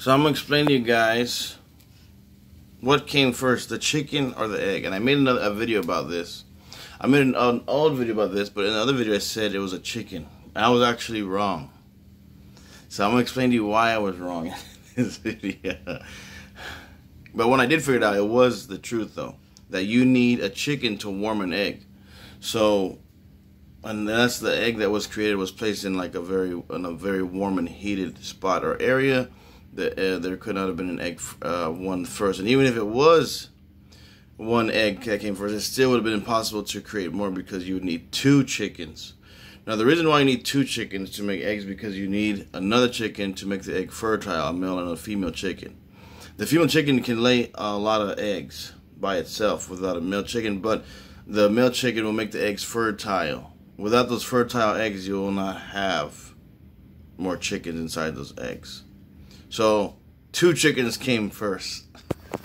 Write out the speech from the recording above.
So I'm gonna explain to you guys what came first, the chicken or the egg. And I made another a video about this. I made an, an old video about this, but in another video I said it was a chicken. I was actually wrong. So I'm gonna explain to you why I was wrong in this video. But when I did figure it out, it was the truth though. That you need a chicken to warm an egg. So that's the egg that was created was placed in like a very in a very warm and heated spot or area that uh, there could not have been an egg uh, one first. And even if it was one egg that came first it still would have been impossible to create more because you would need two chickens. Now the reason why you need two chickens to make eggs because you need another chicken to make the egg fertile a male and a female chicken. The female chicken can lay a lot of eggs by itself without a male chicken but the male chicken will make the eggs fertile. Without those fertile eggs, you will not have more chickens inside those eggs. So, two chickens came first.